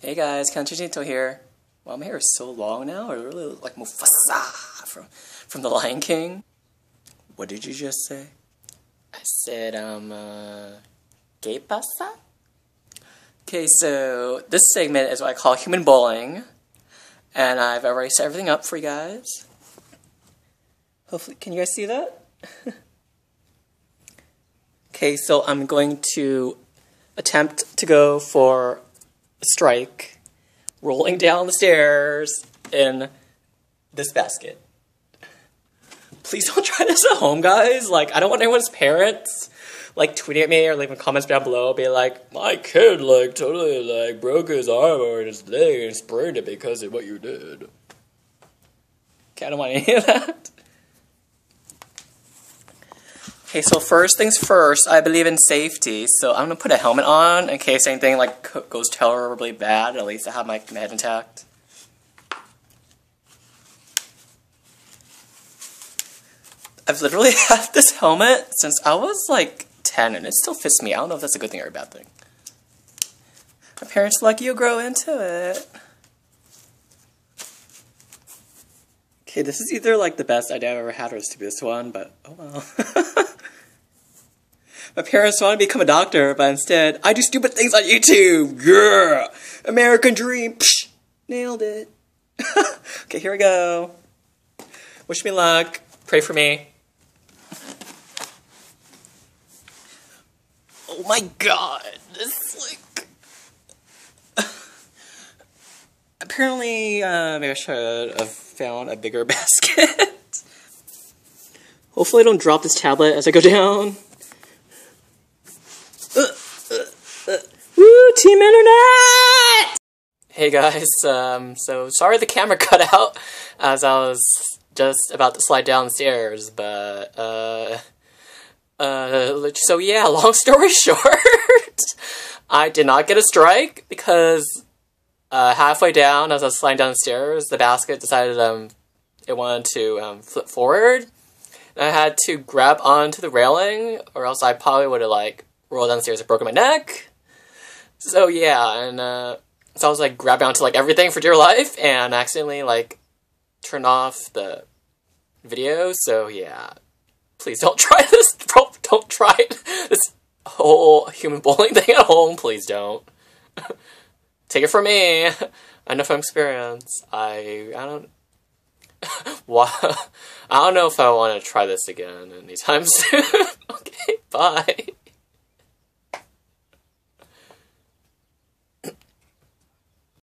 Hey guys, Caliente Chinito here. Wow, my hair is so long now. I really look like Mufasa from from The Lion King. What did you just say? I said, um, uh, ¿qué pasa? Okay, so this segment is what I call human bowling, and I've already set everything up for you guys. Hopefully, can you guys see that? okay, so I'm going to attempt to go for strike, rolling down the stairs in this basket. Please don't try this at home, guys. Like, I don't want anyone's parents like tweeting at me or leaving comments down below, be like, my kid like totally like broke his arm or his leg and sprained it because of what you did. Okay, I don't want any of that. Okay, so first things first, I believe in safety, so I'm gonna put a helmet on in case anything like goes terribly bad. At least I have my, head intact. I've literally had this helmet since I was like 10 and it still fits me. I don't know if that's a good thing or a bad thing. My parents are like you grow into it. Okay, this is either like the best idea I've ever had or it's to be this one, but oh well. My parents want to become a doctor, but instead, I do stupid things on YouTube. Yeah! American dream. Psh, nailed it. okay, here we go. Wish me luck. Pray for me. Oh my god, this is like. Apparently, uh, maybe I should have found a bigger basket. Hopefully, I don't drop this tablet as I go down. Uh, uh, uh. Woo, Team Internet! Hey guys, um, so sorry the camera cut out as I was just about to slide down the stairs, but, uh, uh, so yeah, long story short, I did not get a strike because uh, halfway down, as I was sliding down the stairs, the basket decided um, it wanted to um, flip forward. And I had to grab onto the railing, or else I probably would have like rolled down the stairs and broken my neck. So yeah, and uh, so I was like grabbing onto like everything for dear life, and accidentally like turned off the video. So yeah, please don't try this. Don't, don't try this whole human bowling thing at home. Please don't. Take it from me. I know from experience. I I don't. Why? I don't know if I want to try this again anytime soon. okay, bye.